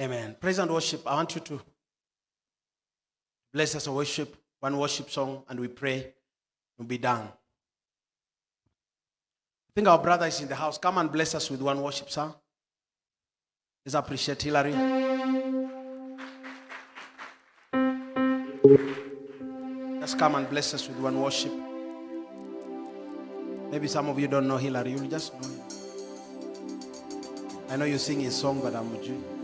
Amen. Praise and worship. I want you to bless us and worship, one worship song, and we pray. We'll be done. I think our brother is in the house. Come and bless us with one worship song. Let's appreciate Hillary. Just come and bless us with one worship. Maybe some of you don't know Hillary. You'll just know him. I know you sing his song, but I'm with you.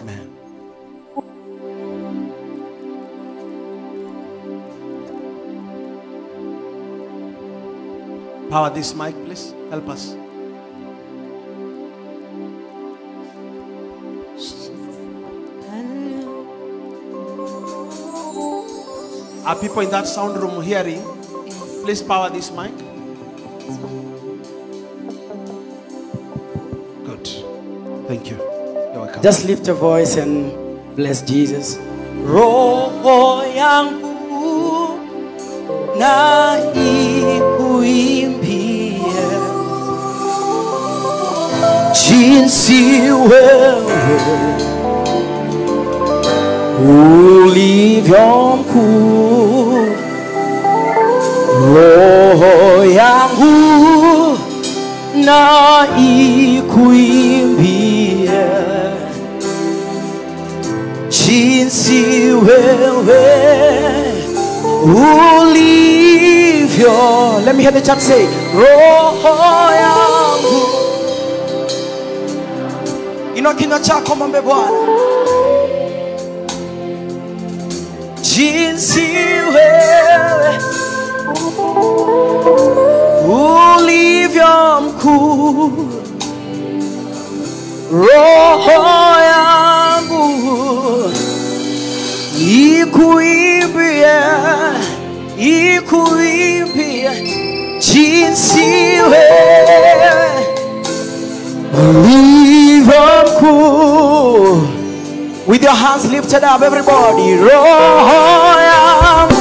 Amen. Power this mic, please. Help us. Are people in that sound room hearing? Please power this mic. Good. Thank you. Just lift your voice and bless Jesus. Roho yangu na ikuimbie jinsi wewe ulivyo mkuu. Roho yangu na ikuimbie ulivyo. Let me hear the chat say. Inua kinywa chako mwombe Bwana, jinsi wewe ulivyo mkuu roho yangu ikuimbie jinsi wewe with your hands lifted up everybody roho yangu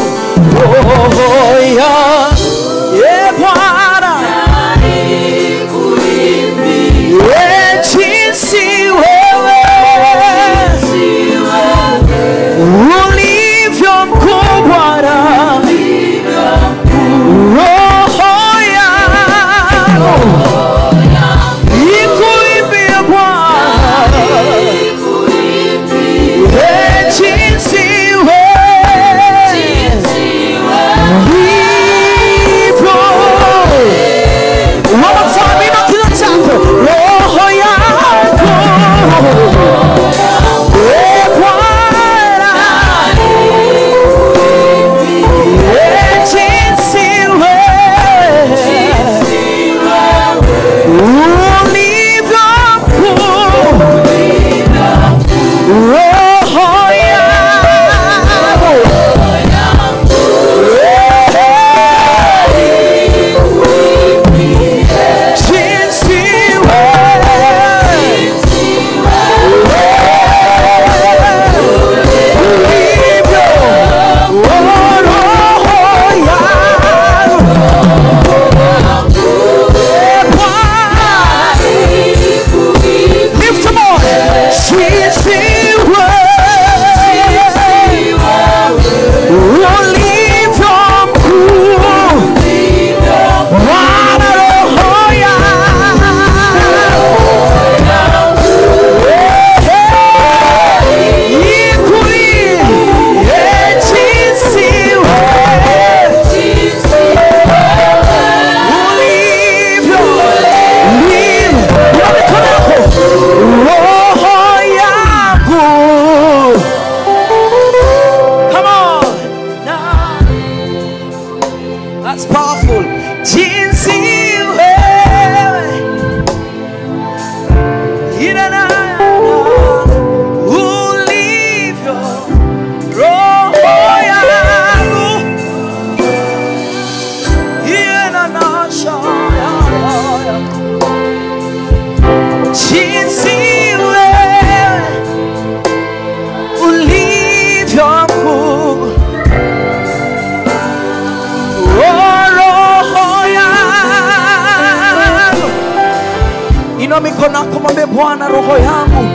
Bwana mwambie Bwana, roho yangu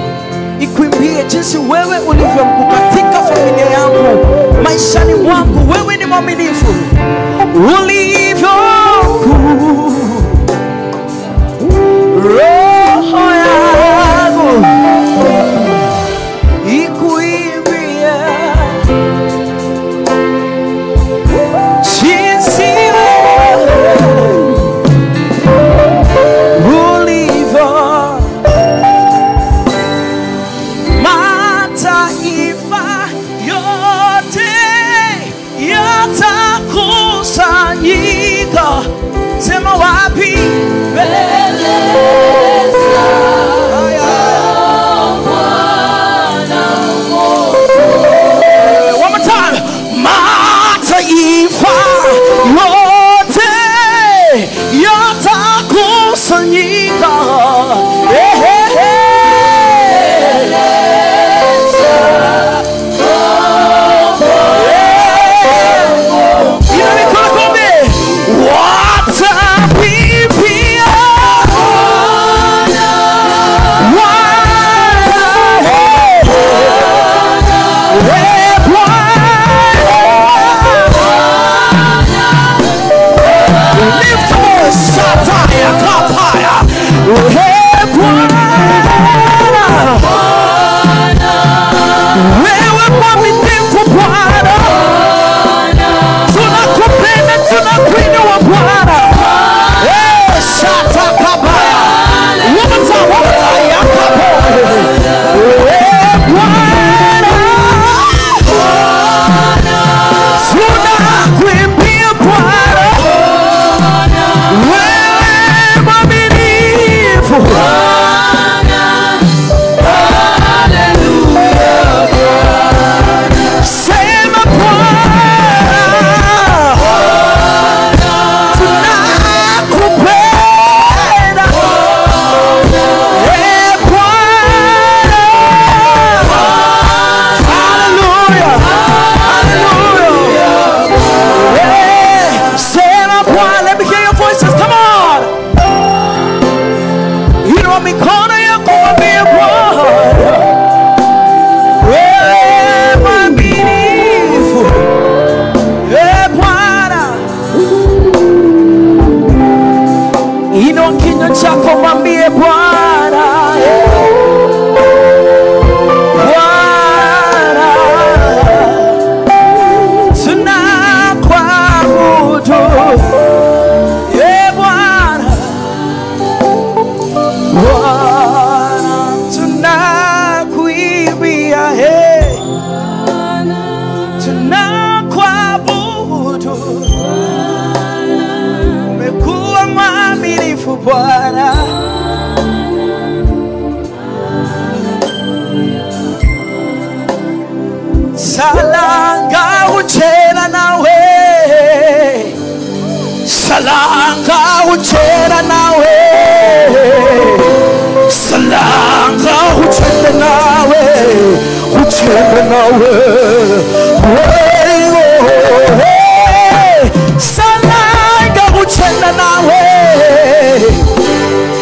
ikuimbie jinsi wewe ulivyomkuu katika familia yangu, maishani mwangu. Wewe ni mwaminifu ulivyokuu kinywa chako, mwambie Bwana yeah. salanga utshela nawe. Salanga utshele nawe. Utshele nawe. Salanga utshele nawe.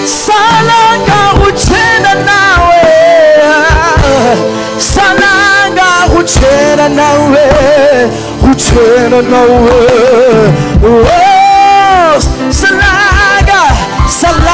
Salanga utshele nawe. Salanga utshele nawe. Utshele nawe. Salam.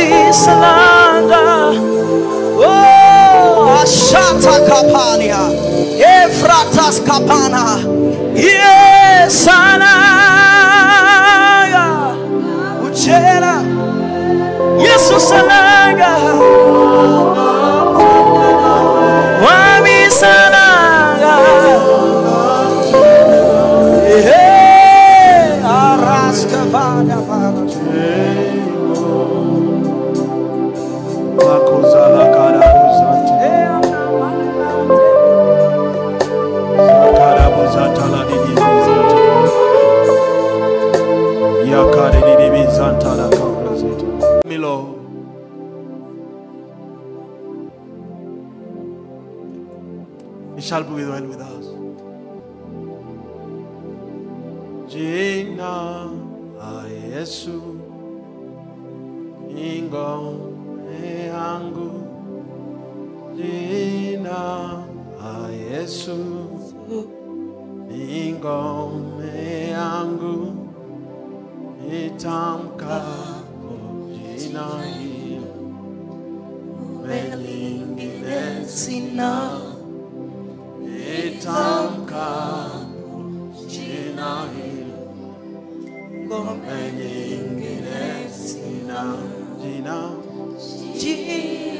Shisalanda. Oh, Ashata Kapania. Efratas Kapana. Yesanaya. Uchela. Jesus Salam. ngome yangu jina ayesu. Yesu ni ngome yangu nitamkapo jina hilo ngome sina jina hilo ngome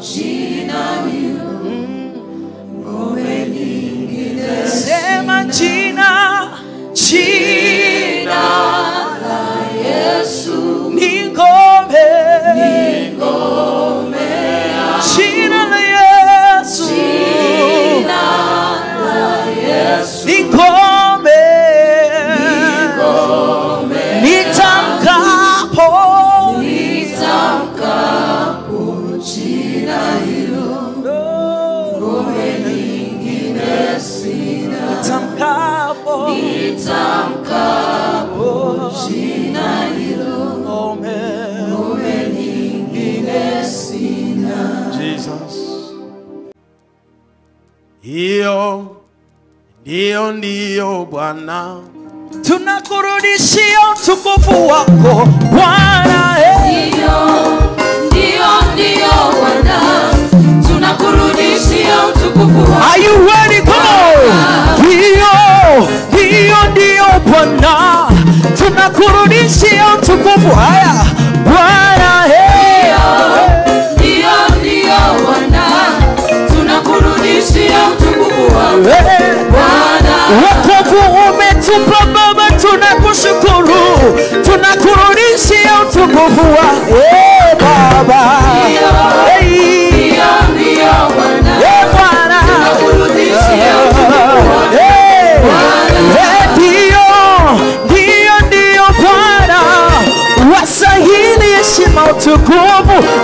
Jesus. Ndiyo, ndiyo Bwana, tunakurudishia utukufu wako Bwana. Eh. Ndiyo, ndiyo, ndiyo Bwana, tunakurudishia utukufu wako. Are you ready? Come on. Ndiyo, ndiyo, ndiyo Bwana, tunakurudishia utukufu. Haya Bwana. voar. Ei, Baba. Ei. Essa é rinha, esse mal, teu globo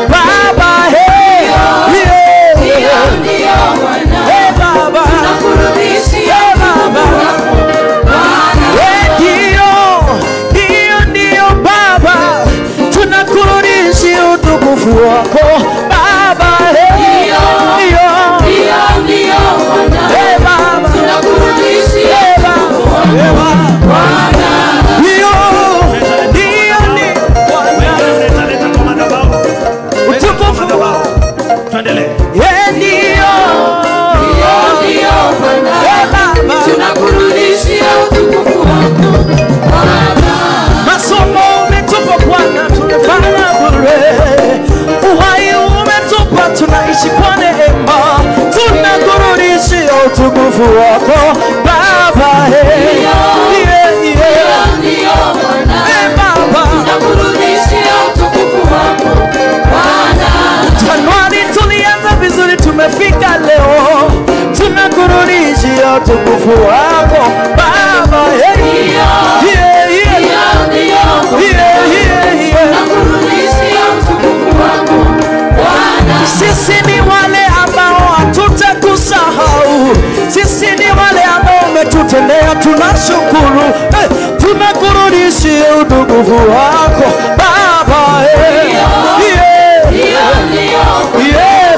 utukufu wako Baba. eh.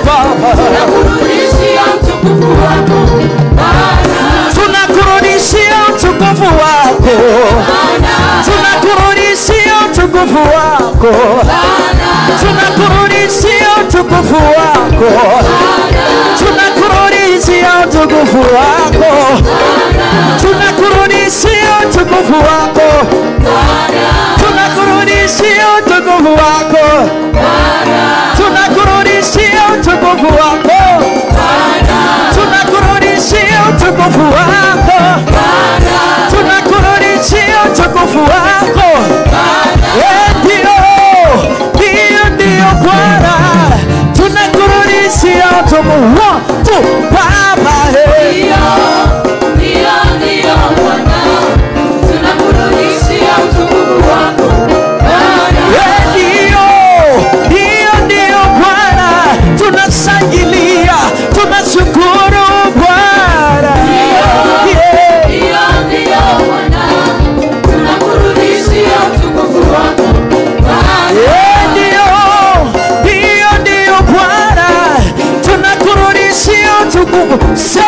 Baba. kurudishia utukufu wako tunakurudishia utukufu wako tunakurudishia utukufu wako tunakurudishia utukufu wako tunakurudishia utukufu wako tunakurudishia utukufu wako tunakurudishia utukufu wako. Tunakurudishia utukufu wako. Tunakurudishia utukufu wako. Ndio ndio ndio Bwana. Tunakurudishia utukufu wako Baba. Hey. Say